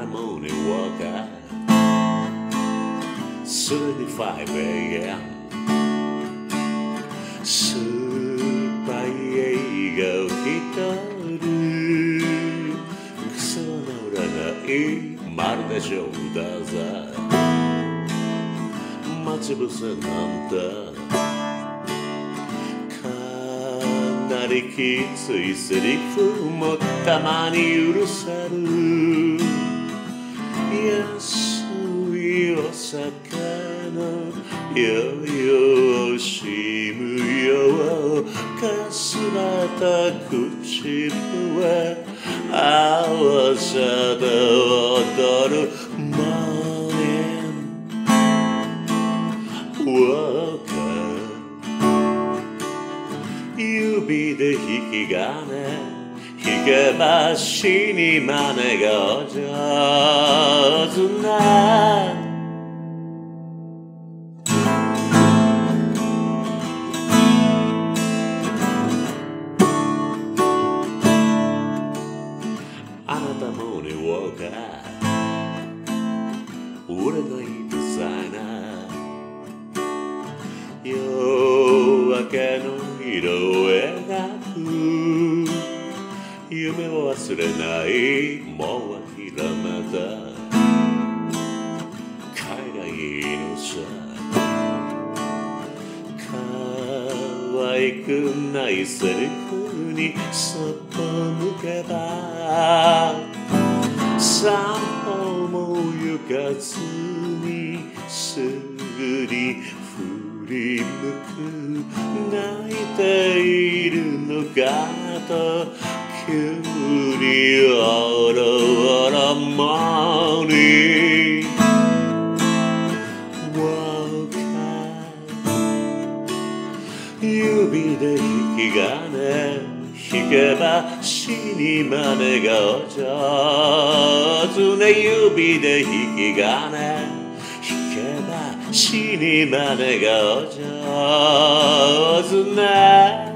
morning walker 35 a.m. スーパー映画を浸るクソの占いまるでジョーだぜ待ち伏せなんてかなりきついセリフもたまに許せる安いお酒のよよしむよかすれた口笛合わせて踊る Morning Walker 指で引き金。弾けば死に真似がお上手な。あなたもねウォーカー俺のいいデザイナー夜明けの色を描く。夢を忘れないもう諦めたのさ可愛くないセリフにそっと向けば散歩も行かずにすぐに振り向く。泣いているのかと急におろおろモー指で引き金引けば死にまでがお上手。ね指で引き金引けば死にまでがお上手ね。